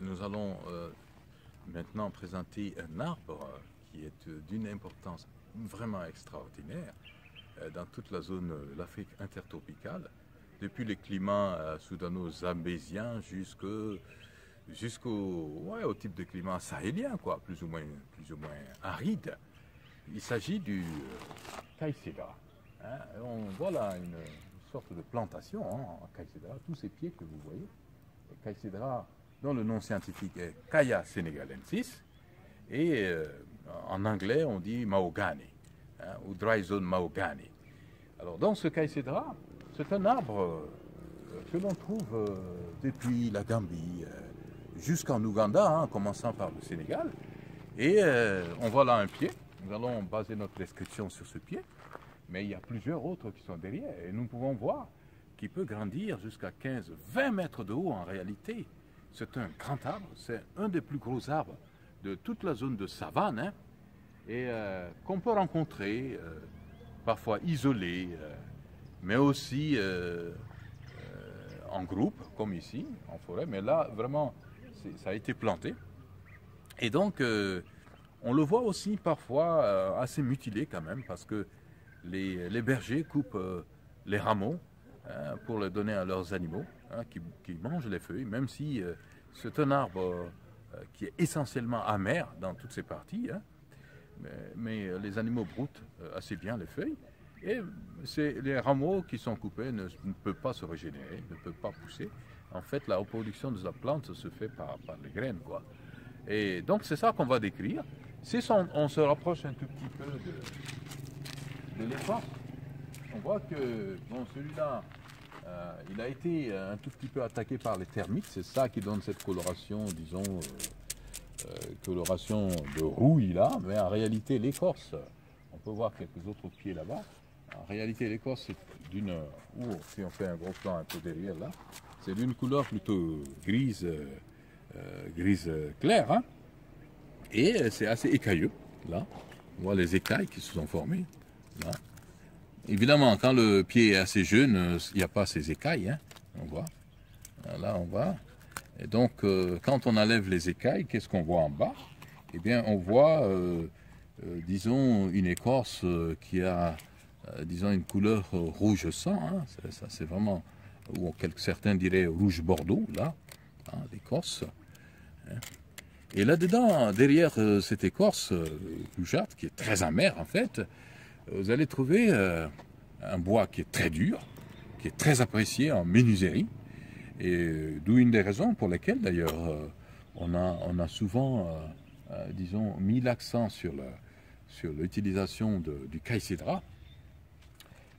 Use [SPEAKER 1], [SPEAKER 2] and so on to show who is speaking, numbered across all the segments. [SPEAKER 1] Nous allons euh, maintenant présenter un arbre euh, qui est euh, d'une importance vraiment extraordinaire dans toute la zone de l'Afrique intertropicale, depuis les climats soudano zambésiens jusqu'au au type de climat sahélien, quoi, plus, ou moins, plus ou moins aride. Il s'agit du Kaiseda. Hein. On voit là une sorte de plantation hein, tous ces pieds que vous voyez dont le nom scientifique est Kaya senegalensis, et euh, en anglais on dit mahogany, hein, ou dry zone mahogany. Alors dans ce Caicedra, c'est un arbre euh, que l'on trouve euh, depuis la Gambie jusqu'en Ouganda, en hein, commençant par le Sénégal, et on voit là un pied, nous allons baser notre description sur ce pied, mais il y a plusieurs autres qui sont derrière, et nous pouvons voir qu'il peut grandir jusqu'à 15-20 mètres de haut en réalité. C'est un grand arbre, c'est un des plus gros arbres de toute la zone de savane, hein. et euh, qu'on peut rencontrer euh, parfois isolé, euh, mais aussi en groupe, comme ici, en forêt. Mais là, vraiment, ça a été planté. Et donc, on le voit aussi parfois assez mutilé quand même, parce que les bergers coupent les rameaux euh, pour le donner à leurs animaux hein, qui, mangent les feuilles, même si euh, c'est un arbre euh, qui est essentiellement amer dans toutes ses parties, hein. mais, les animaux broutent assez bien les feuilles. Et les rameaux qui sont coupés ne, ne, peuvent pas se régénérer, ne peuvent pas pousser. En fait, la reproduction de la plante se fait par, les graines. Quoi. Et donc, c'est ça qu'on va décrire. Si on, se rapproche un tout petit peu de, de on voit que bon, celui-là, euh, il a été euh, un tout petit peu attaqué par les termites, c'est ça qui donne cette coloration, disons, euh, coloration de rouille là, mais en réalité l'écorce, on peut voir quelques autres pieds là-bas, en réalité l'écorce c'est d'une, si on fait un gros plan un peu derrière là, c'est d'une couleur plutôt grise, grise claire, hein. et c'est assez écailleux là, on voit les écailles qui se sont formées là. Évidemment, quand le pied est assez jeune, euh, il n'y a pas ces écailles. Hein. On voit. Là, on voit. Et donc, euh, quand on enlève les écailles, qu'est-ce qu'on voit en bas Eh bien, on voit, euh, disons, une écorce qui a, disons, une couleur rouge sang. Hein. Ça, c'est vraiment, ou certains diraient rouge bordeaux, là, hein, l'écorce. Et là-dedans, derrière cette écorce rougeâtre, qui est très amère en fait, vous allez trouver euh, un bois qui est très dur, qui est très apprécié en menuiserie, et euh, d'où une des raisons pour lesquelles d'ailleurs euh, on a, souvent, disons, mis l'accent sur l'utilisation du caïcidra,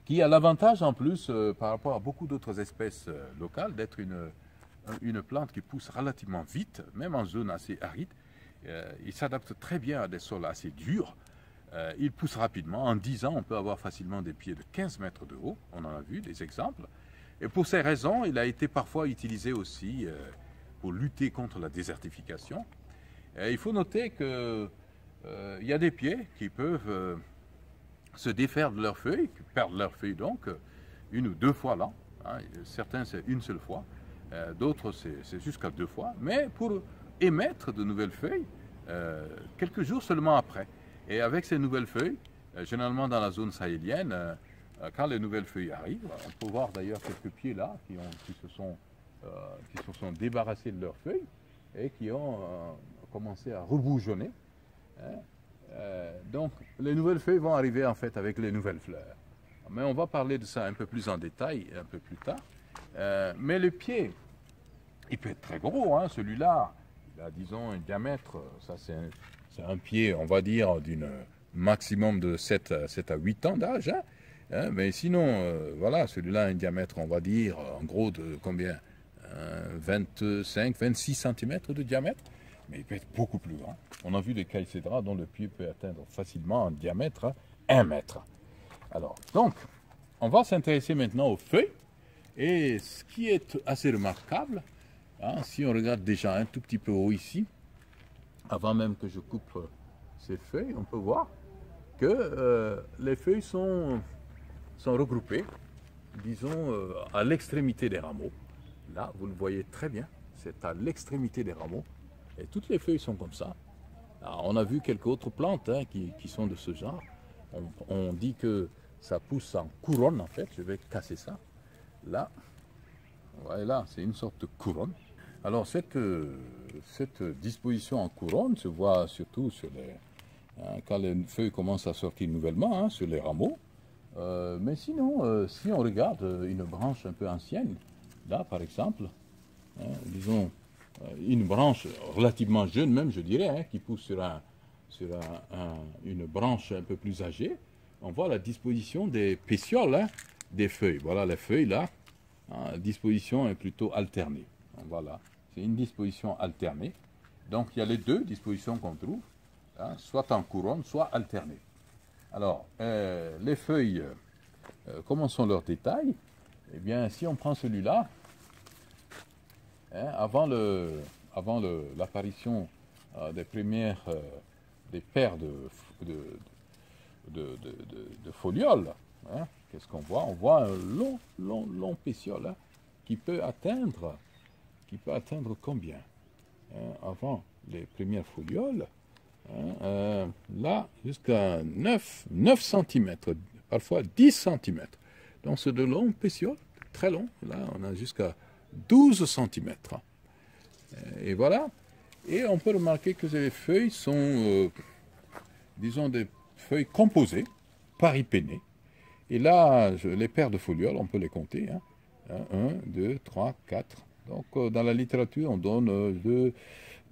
[SPEAKER 1] qui a l'avantage en plus par rapport à beaucoup d'autres espèces locales d'être une, plante qui pousse relativement vite, même en zone assez aride. il s'adapte très bien à des sols assez durs, euh, il pousse rapidement. En 10 ans, on peut avoir facilement des pieds de 15 mètres de haut. On en a vu des exemples. Et pour ces raisons, il a été parfois utilisé aussi euh, pour lutter contre la désertification. il faut noter qu'il euh, y a des pieds qui peuvent se défaire de leurs feuilles, perdre perdent leurs feuilles donc une ou deux fois l'an. Hein. Certains, c'est une seule fois. D'autres, c'est jusqu'à deux fois. Mais pour émettre de nouvelles feuilles, quelques jours seulement après. Et avec ces nouvelles feuilles, euh, généralement dans la zone sahélienne, euh, euh, quand les nouvelles feuilles arrivent, on peut voir d'ailleurs quelques pieds là qui, ont, qui se sont, qui se sont débarrassés de leurs feuilles et qui ont commencé à rebougeonner. Hein. donc les nouvelles feuilles vont arriver en fait avec les nouvelles fleurs. Mais on va parler de ça un peu plus en détail un peu plus tard. mais le pied, il peut être très gros, hein, celui-là, il a disons un diamètre, ça c'est un pied, on va dire, d'une maximum de 7 à, 8 ans d'âge. Hein. Hein, mais sinon, euh, voilà, celui-là a un diamètre, on va dire, en gros, de combien 25, 26 cm de diamètre. Mais il peut être beaucoup plus grand. On a vu des caïcédras dont le pied peut atteindre facilement un diamètre 1 hein, mètre. Alors, donc, on va s'intéresser maintenant aux feuilles. Et ce qui est assez remarquable, si on regarde déjà un tout petit peu haut ici, avant même que je coupe euh, ces feuilles, on peut voir que euh, les feuilles sont, sont regroupées, disons, euh, à l'extrémité des rameaux. Là, vous le voyez très bien, c'est à l'extrémité des rameaux. Et toutes les feuilles sont comme ça. Ah, on a vu quelques autres plantes hein, qui, sont de ce genre. On, dit que ça pousse en couronne, en fait. Je vais casser ça. Là, voilà, c'est une sorte de couronne. Alors, cette cette disposition en couronne se voit surtout hein, quand les feuilles commencent à sortir nouvellement, hein, sur les rameaux. Euh, mais sinon, euh, si on regarde euh, une branche un peu ancienne, là par exemple, hein, disons une branche relativement jeune même, je dirais, qui pousse sur, une branche un peu plus âgée, on voit la disposition des pétioles des feuilles. Voilà les feuilles là, disposition est plutôt alternée. Voilà c'est une disposition alternée. Donc il y a les deux dispositions qu'on trouve, hein, soit en couronne, soit alternée. Alors, euh, les feuilles, euh, comment sont leurs détails Eh bien, si on prend celui-là, hein, avant le, avant l'apparition euh, des premières, des paires de, folioles, hein, qu'est-ce qu'on voit On voit un long, long, long pétiole qui peut atteindre qui peut atteindre combien hein, Avant les premières folioles, hein, euh, là, jusqu'à 9, 9 cm, parfois 10 cm. Donc c'est de longs pétioles, très longs. Là, on a jusqu'à 12 cm. Et voilà. Et on peut remarquer que les feuilles sont, euh, disons, des feuilles composées, paripennées. Et là, les paires de folioles, on peut les compter. 1, 2, 3, 4, donc, euh, dans la littérature, on donne euh,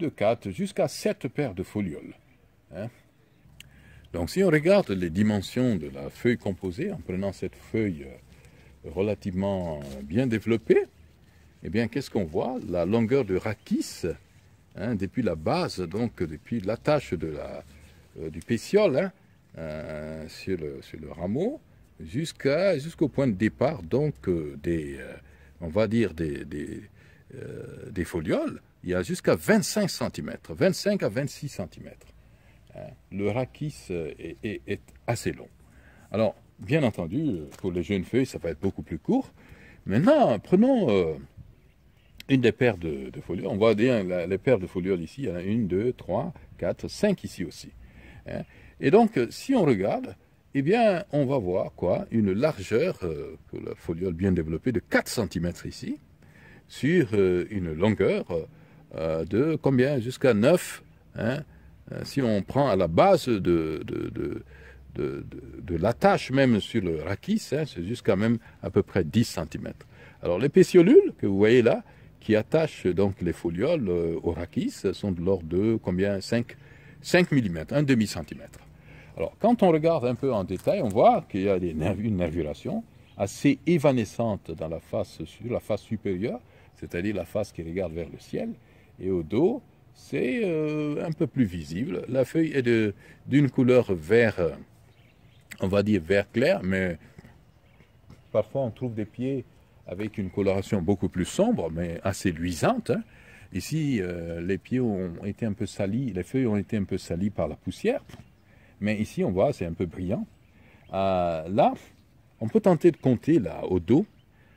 [SPEAKER 1] de, 4 jusqu'à 7 paires de folioles. Hein. Donc, si on regarde les dimensions de la feuille composée, en prenant cette feuille euh, relativement bien développée, eh bien, qu'est-ce qu'on voit La longueur de raquis, hein, depuis la base, donc depuis l'attache de la, du pétiole hein, sur, le, rameau, jusqu'au point de départ, donc, des, on va dire, des, euh, des folioles, il y a jusqu'à 25 cm, 25 à 26 cm. Hein. le raquis euh, est, assez long. Alors, bien entendu, euh, pour les jeunes feuilles, ça va être beaucoup plus court. Maintenant, prenons une des paires de, folioles. On voit bien hein, les paires de folioles ici. Il y en a une, deux, trois, quatre, cinq ici aussi. Hein. Et donc, si on regarde, eh bien, on va voir quoi Une largeur pour la foliole bien développée de 4 cm ici sur euh, une longueur euh, de combien Jusqu'à 9. Hein, euh, si on prend à la base de, de, l'attache même sur le raquis, hein, c'est jusqu'à même à peu près 10 cm. Alors les pétiolules que vous voyez là, qui attachent donc les folioles au raquis, sont de l'ordre de combien 5, mm, un demi-centimètre. Alors quand on regarde un peu en détail, on voit qu'il y a une nervuration assez évanescente dans la sur la face supérieure, c'est-à-dire la face qui regarde vers le ciel, et au dos, c'est euh, un peu plus visible. La feuille est d'une couleur vert, on va dire vert clair, mais parfois on trouve des pieds avec une coloration beaucoup plus sombre, mais assez luisante. Hein. Ici, euh, les pieds ont été un peu salis, les feuilles ont été un peu salies par la poussière, mais ici on voit c'est un peu brillant. Ah, là, on peut tenter de compter là au dos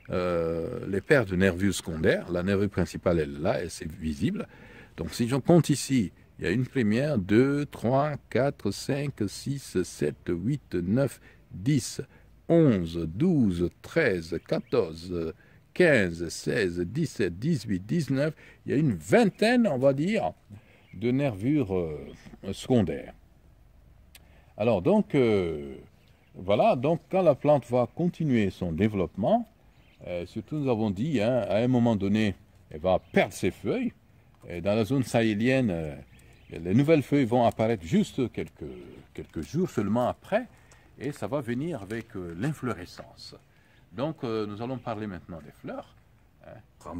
[SPEAKER 1] euh, les paires de nervures secondaires. La nervure principale, elle est là, elle est visible. Donc si je compte ici, il y a une première, 2, 3, 4, 5, 6, 7, 8, 9, 10, 11, 12, 13, 14, 15, 16, 17, 18, 19. Il y a une vingtaine, on va dire, de nervures euh, secondaires. Alors donc, euh, voilà, donc quand la plante va continuer son développement, euh, surtout, nous avons dit, hein, à un moment donné, elle va perdre ses feuilles. Et dans la zone sahélienne, euh, les nouvelles feuilles vont apparaître juste quelques, quelques jours seulement après, et ça va venir avec euh, l'inflorescence. Donc, nous allons parler maintenant des fleurs. Hein.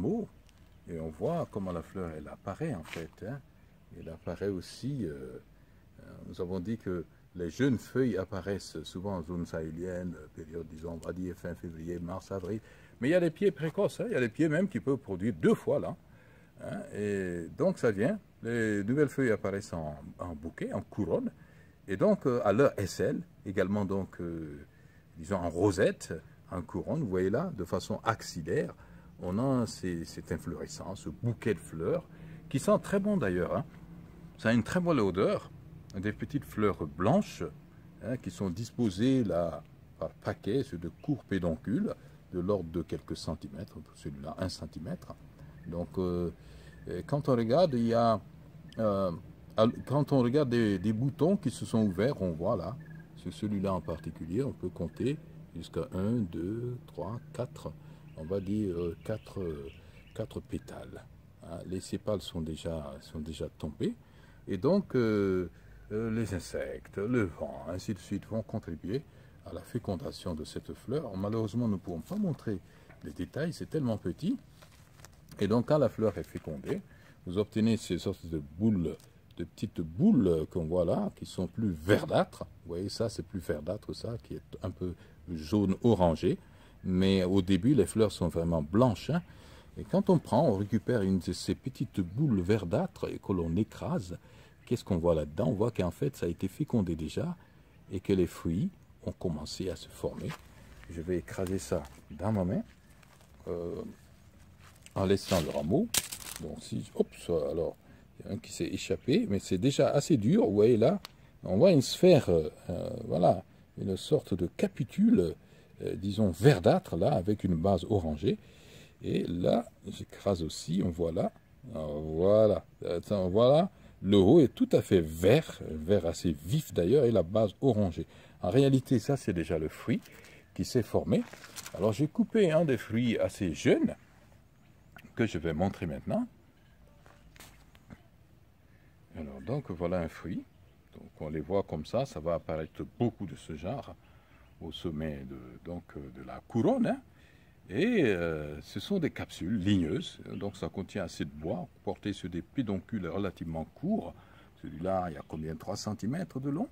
[SPEAKER 1] et on voit comment la fleur, elle apparaît en fait. Hein. Elle apparaît aussi, nous avons dit que les jeunes feuilles apparaissent souvent en zone sahélienne, période, disons, on va fin février, mars, avril. Mais il y a des pieds précoces, hein. il y a des pieds même qui peuvent produire deux fois là. Hein. et donc ça vient, les nouvelles feuilles apparaissent en, bouquet, en couronne, et donc euh, à leur aisselle, également donc, euh, disons en rosette, en couronne, vous voyez là, de façon axillaire, on a cette inflorescence, ce bouquet de fleurs, qui sent très bon d'ailleurs. Hein. Ça a une très bonne odeur, des petites fleurs blanches, qui sont disposées là par paquets, sur de courts pédoncules, de l'ordre de quelques centimètres, celui-là 1 centimètre. Donc euh, quand on regarde, il y a, euh, quand on regarde des, boutons qui se sont ouverts, on voit là, sur celui-là en particulier, on peut compter jusqu'à 1, 2, 3, 4, on va dire 4, euh, pétales. Hein, les sépales sont déjà, sont déjà tombés et donc les insectes, le vent, ainsi de suite vont contribuer à la fécondation de cette fleur. Malheureusement, nous ne pouvons pas montrer les détails, c'est tellement petit. Et donc, quand la fleur est fécondée, vous obtenez ces sortes de boules, de petites boules qu'on voit là, qui sont plus verdâtres. Vous voyez, ça, c'est plus verdâtre, ça, qui est un peu jaune-orangé. Mais au début, les fleurs sont vraiment blanches. Hein. Et quand on prend, on récupère une de ces petites boules verdâtres et que l'on écrase. Qu'est-ce qu'on voit là-dedans On voit qu'en fait, ça a été fécondé déjà et que les fruits ont commencé à se former. Je vais écraser ça dans ma main euh, en laissant le rameau. si, alors il y a un qui s'est échappé, mais c'est déjà assez dur. Vous voyez là, on voit une sphère, euh, euh, voilà, une sorte de capitule, disons verdâtre là, avec une base orangée. Et là, j'écrase aussi, on voit là, ah, voilà, on le haut est tout à fait vert, vert assez vif d'ailleurs, et la base orangée. En réalité, ça, c'est déjà le fruit qui s'est formé. Alors, j'ai coupé un des fruits assez jeunes que je vais montrer maintenant. Alors, donc, voilà un fruit. Donc, on les voit comme ça. Ça va apparaître beaucoup de ce genre au sommet de, donc, euh, de la couronne. Hein. Et euh, ce sont des capsules ligneuses, donc ça contient assez de bois porté sur des pédoncules relativement courts. Celui-là, il y a combien 3 cm de long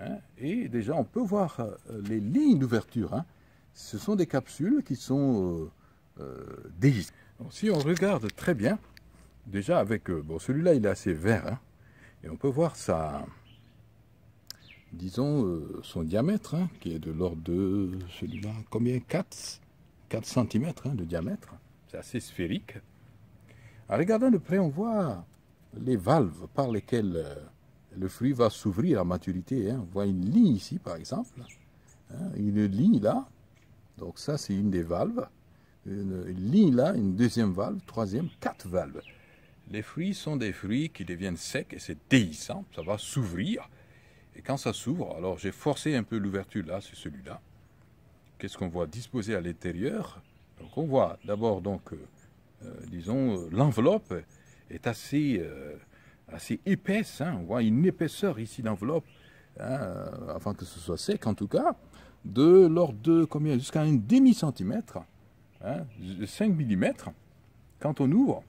[SPEAKER 1] Hein. et déjà, on peut voir euh, les lignes d'ouverture. Hein. Ce sont des capsules qui sont euh, euh si on regarde très bien, déjà avec... Euh, bon, celui-là, il est assez vert. Hein. et on peut voir sa... Disons, son diamètre, qui est de l'ordre de... Celui-là, combien 4, 4 cm de diamètre. C'est assez sphérique. En regardant de près, on voit les valves par lesquelles le fruit va s'ouvrir à maturité. Hein. On voit une ligne ici, par exemple. Hein. une ligne là. Donc ça, c'est une des valves. Une, ligne là, une deuxième valve, troisième, quatre valves. Les fruits sont des fruits qui deviennent secs et c'est déhissant. Ça va s'ouvrir. Et quand ça s'ouvre, alors j'ai forcé un peu l'ouverture là, c'est celui-là. Qu'est-ce qu'on voit disposé à l'intérieur Donc on voit d'abord, donc, euh, euh, disons, euh, l'enveloppe est assez assez ah, épaisse. Hein. on voit une épaisseur ici d'enveloppe, hein, avant que ce soit sec en tout cas, de l'ordre de combien Jusqu'à un demi-centimètre, 5 hein, mm. Quand on ouvre,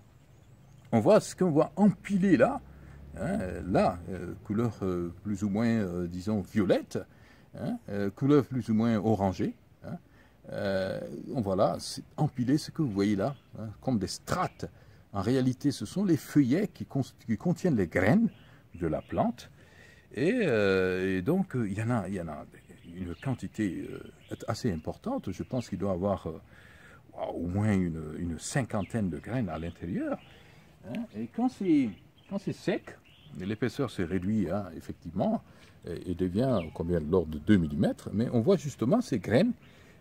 [SPEAKER 1] on voit ce qu'on voit empilé là, hein, là, euh, couleur euh, plus ou moins, euh, disons, violette, couleur plus ou moins orangée. on voit là, empilé ce que vous voyez là, comme des strates en réalité, ce sont les feuillets qui, contiennent les graines de la plante. Et, euh, donc, euh, il y, en a, une quantité euh, assez importante. Je pense qu'il doit avoir au moins une, cinquantaine de graines à l'intérieur. Hein. Et quand c'est sec, l'épaisseur s'est réduite, effectivement, et, devient combien l'ordre de 2 mm. Mais on voit justement ces graines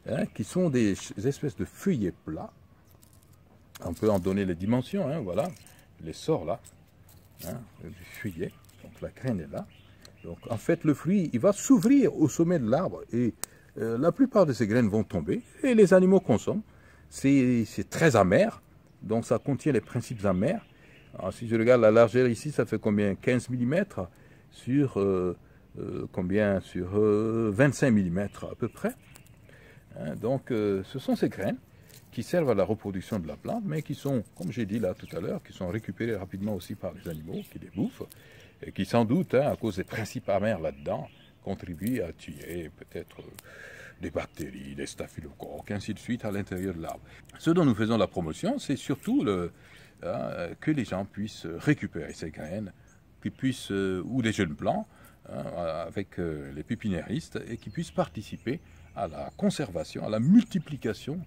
[SPEAKER 1] hein, qui sont des espèces de feuillets plats on peut en donner les dimensions, hein, voilà, voilà, sorts là, hein, le donc la graine est là. Donc en fait le fruit, il va s'ouvrir au sommet de l'arbre et euh, la plupart de ces graines vont tomber et les animaux consomment. C'est très amer, donc ça contient les principes amers. si je regarde la largeur ici, ça fait combien 15 mm sur euh, euh, combien Sur 25 mm à peu près. Hein, donc ce sont ces graines qui servent à la reproduction de la plante, mais qui sont, comme j'ai dit là tout à l'heure, qui sont récupérés rapidement aussi par les animaux qui les bouffent, et qui sans doute, hein, à cause des principes amers là-dedans, contribuent à tuer peut-être euh, des bactéries, des staphylocoques, ainsi de suite à l'intérieur de l'arbre. Ce dont nous faisons la promotion, c'est surtout le, hein, que les gens puissent récupérer ces graines, puissent, euh, ou les jeunes plants, hein, avec euh, les pépinéristes et qui puissent participer à la conservation, à la multiplication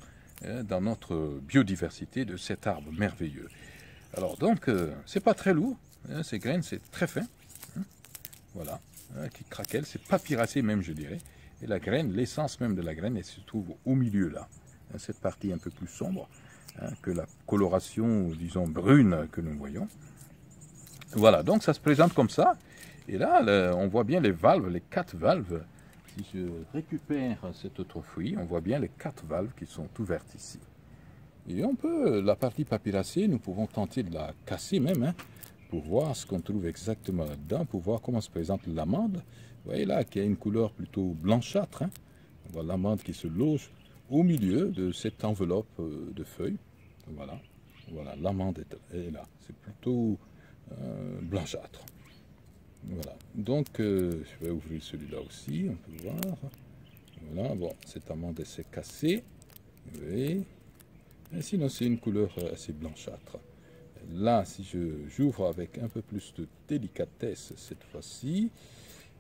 [SPEAKER 1] Hein, dans notre biodiversité de cet arbre merveilleux. Alors donc, euh, c'est pas très lourd, hein, ces graines, c'est très fin. Hein, voilà, qui craquelle, c'est pas même, je dirais. Et la graine, l'essence même de la graine, elle se trouve au milieu là, cette partie un peu plus sombre que la coloration, disons, brune que nous voyons. Voilà, donc ça se présente comme ça. Et là, on voit bien les valves, les quatre valves si je récupère cette autre fruit, on voit bien les quatre valves qui sont ouvertes ici. Et on peut, la partie papyracée, nous pouvons tenter de la casser même, hein, pour voir ce qu'on trouve exactement là-dedans, pour voir comment se présente l'amande. Vous voyez là, qu'il y a une couleur plutôt blanchâtre. Hein. On voit l'amande qui se loge au milieu de cette enveloppe euh, de feuilles. Voilà, voilà, l'amande est, là. C'est plutôt euh, blanchâtre. Voilà. Donc, euh, je vais ouvrir celui-là aussi, on peut voir. Voilà, bon, cette amande s'est cassée. Oui. Et sinon, c'est une couleur euh, assez blanchâtre. Là, si j'ouvre avec un peu plus de délicatesse cette fois-ci,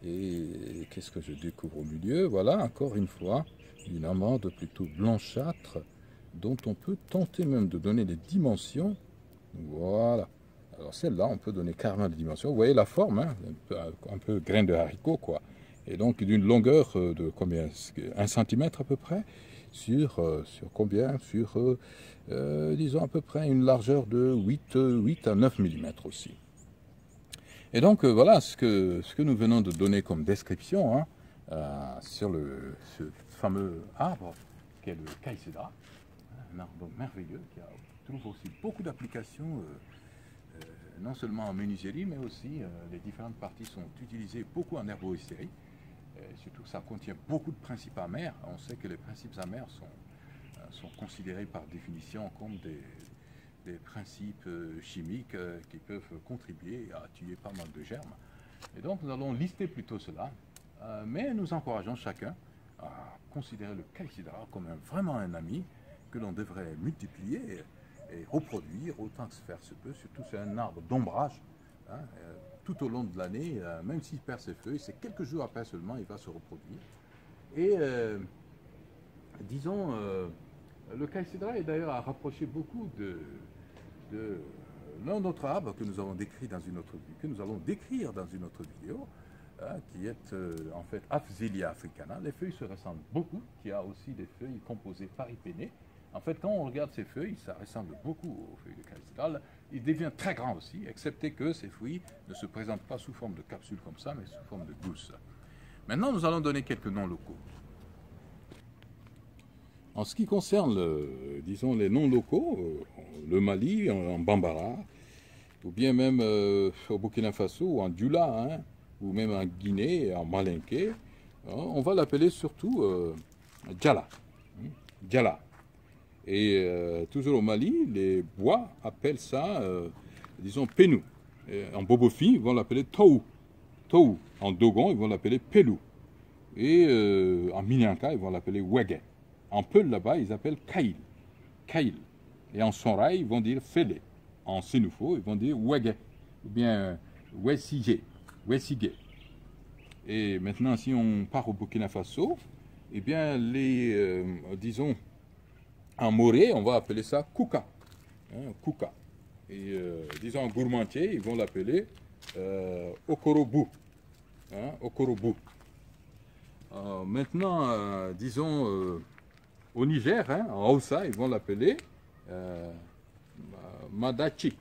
[SPEAKER 1] et qu'est-ce que je découvre au milieu Voilà, encore une fois, une amande plutôt blanchâtre, dont on peut tenter même de donner des dimensions. Voilà. Alors celle-là, on peut donner carrément des dimensions. Vous voyez la forme, hein, un, peu, un, grain de haricot, quoi. Et donc d'une longueur euh, de combien Un centimètre à peu près sur, euh, sur combien Sur, euh, disons, à peu près une largeur de 8, 8 à 9 mm aussi. Et donc voilà ce que, ce que nous venons de donner comme description hein, sur le, ce fameux arbre qui est le Kaiseda, un arbre merveilleux qui trouve aussi beaucoup d'applications non seulement en menuiserie, mais aussi euh, les différentes parties sont utilisées beaucoup en herboristerie. surtout ça contient beaucoup de principes amers. On sait que les principes amers sont, euh, sont considérés par définition comme des, des principes euh, chimiques qui peuvent contribuer à tuer pas mal de germes. Et donc nous allons lister plutôt cela, mais nous encourageons chacun à considérer le calcidra comme vraiment un ami que l'on devrait multiplier et reproduire autant que faire se peut. Surtout, c'est un arbre d'ombrage. Hein, euh, tout au long de l'année, euh, même s'il perd ses feuilles, c'est quelques jours après seulement, il va se reproduire. Et euh, disons, le caïcédra est d'ailleurs à rapprocher beaucoup de, de l'un autre arbre que nous avons décrit dans une autre que nous allons décrire dans une autre vidéo, hein, qui est en fait Afzelia africana. Les feuilles se ressemblent beaucoup, qui a aussi des feuilles composées par en fait, quand on regarde ces feuilles, ça ressemble beaucoup aux feuilles de cristal. Il devient très grand aussi, excepté que ces fruits ne se présentent pas sous forme de capsules comme ça, mais sous forme de gousse Maintenant, nous allons donner quelques noms locaux. En ce qui concerne, disons, les noms locaux, euh, le Mali, en Bambara, ou bien même euh, au Burkina Faso, ou en Dula, hein, ou même en Guinée, en Malinké, hein, on va l'appeler surtout euh, Djala. Hein, Djala. Et euh, toujours au Mali, les bois appellent ça, euh, disons, pénou. en bobofi, ils vont l'appeler tou En dogon, ils vont l'appeler pelou. Et euh, en minyanka, ils vont l'appeler wege. En peul, là-bas, ils appellent kail. Kail. Et en Sonrai, ils vont dire Félé. En sénoufo, ils vont dire wege. Ou bien wesige. Wesige. Et maintenant, si on part au Burkina Faso, eh bien, les, disons, en moré, on va appeler ça Kuka. Hein, Et euh, disons en gourmandier, ils vont l'appeler euh, okorobu. Hein, okorobu. Euh, maintenant, disons au Niger, hein, en Hausa, ils vont l'appeler madachi.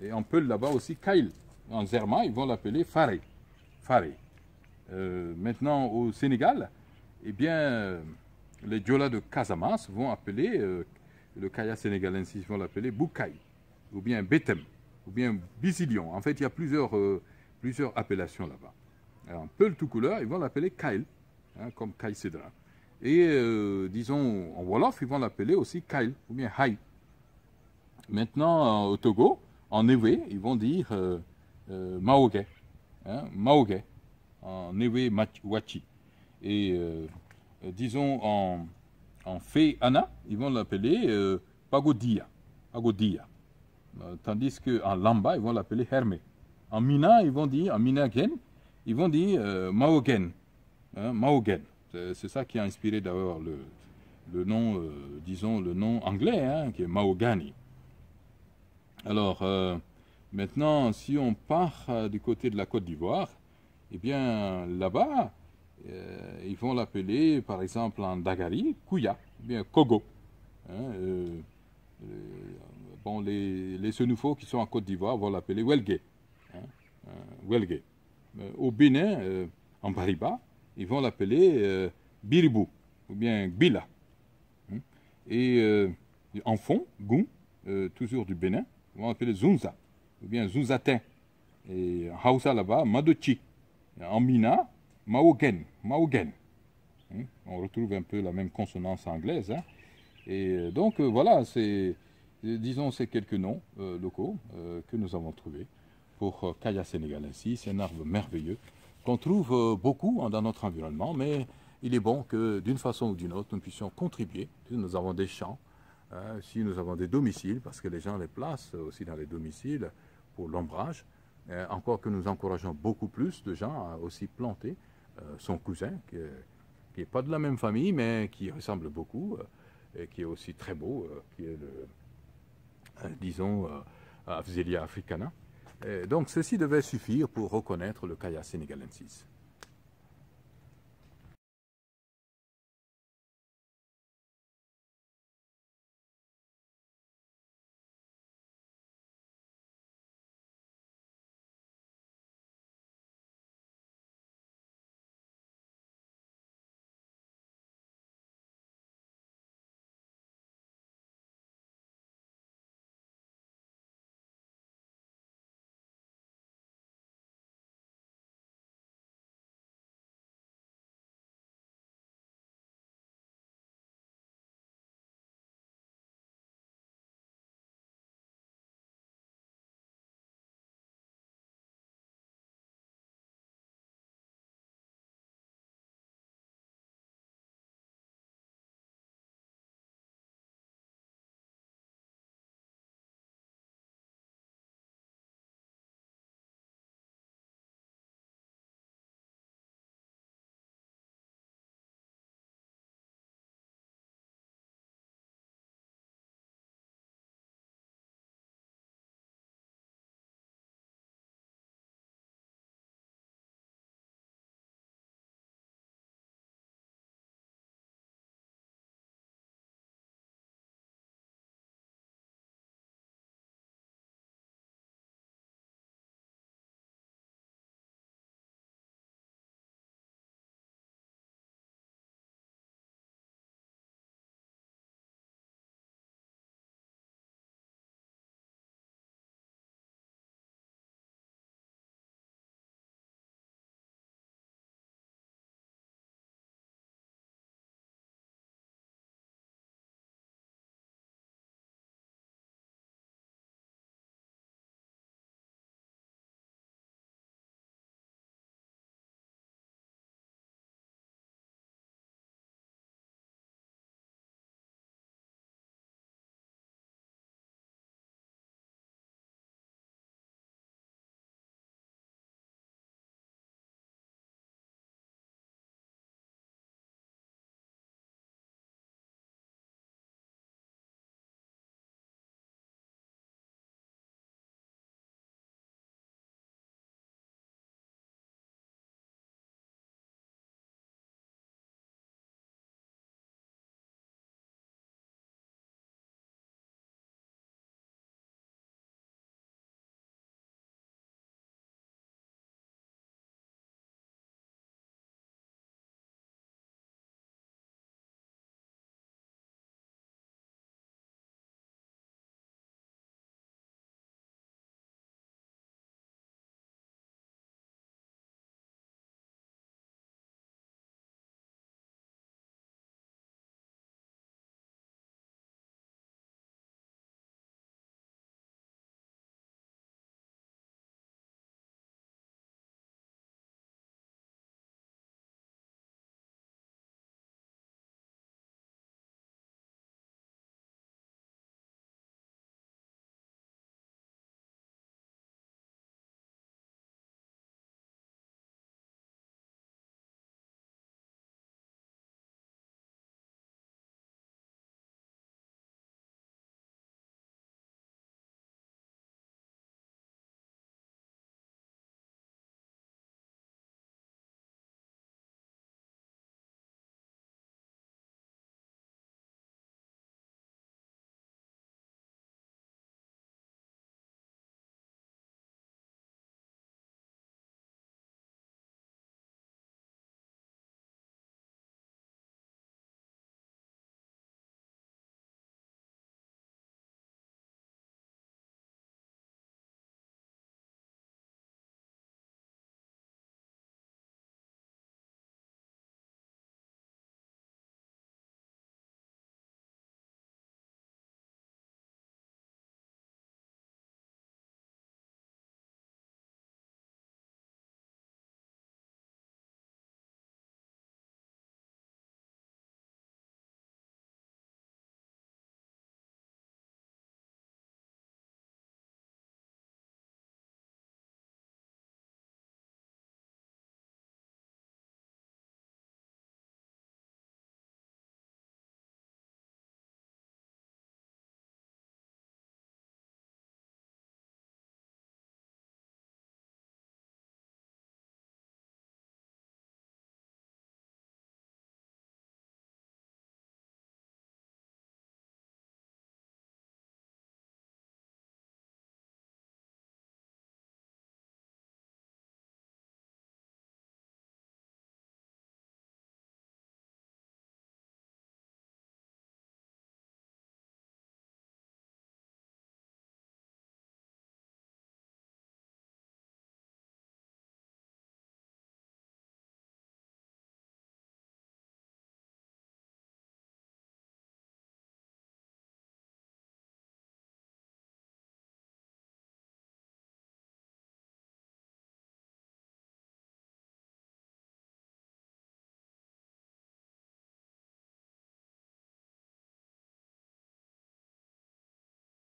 [SPEAKER 1] Et on peut là-bas aussi kail. En Zerma, ils vont l'appeler faré. Faré. maintenant, au Sénégal, eh bien, les Diola de Casamance vont appeler, euh, le Kaya ils vont l'appeler Boukay, ou bien Betem, ou bien Bisilion. En fait, il y a plusieurs, euh, plusieurs appellations là-bas. Alors, peu de tout couleur, ils vont l'appeler Kail, hein, comme Kai Cédra. Et euh, disons, en Wolof, ils vont l'appeler aussi Kail, ou bien Hai. Maintenant, au Togo, en Ewe, ils vont dire Maogué, hein, en Ewe Wachi. Et euh, disons en, en Anna, ils vont l'appeler euh, pagodia, euh, tandis qu'en lamba, ils vont l'appeler hermé. En mina, ils vont dire, en ils vont dire maogen. Hein, c'est ça qui a inspiré d'ailleurs le, nom, disons, le nom anglais, hein, qui est Maogani. Alors, maintenant, si on part du côté de la Côte d'Ivoire, eh bien, là-bas, euh, ils vont l'appeler, par exemple, en Dagari, Kouya, bien Kogo. Hein, euh, euh, bon, les, les Senoufos qui sont en Côte d'Ivoire vont l'appeler Welge hein, au Bénin, en Bariba, ils vont l'appeler Biribou, ou bien Bila. Hein, et en fond, Gou toujours du Bénin, ils vont l'appeler Zunza, ou bien Zunzatin. Et en Hausa là-bas, Madochi. En Mina, Maogen, Maogen. Hein, on retrouve un peu la même consonance anglaise. Hein. Et euh, donc euh, voilà, c'est, euh, disons, ces quelques noms locaux que nous avons trouvés pour Kaya Sénégal. C'est un arbre merveilleux qu'on trouve beaucoup dans notre environnement, mais il est bon que d'une façon ou d'une autre, nous puissions contribuer. Nous avons des champs, hein, si nous avons des domiciles, parce que les gens les placent aussi dans les domiciles pour l'ombrage. encore que nous encourageons beaucoup plus de gens à aussi planter euh, son cousin, qui n'est pas de la même famille, mais qui ressemble beaucoup, euh, et qui est aussi très beau, euh, qui est le, disons, Afzelia africana. donc ceci devait suffire pour reconnaître le Kaya sénégalensis.